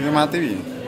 jenenge mati piye?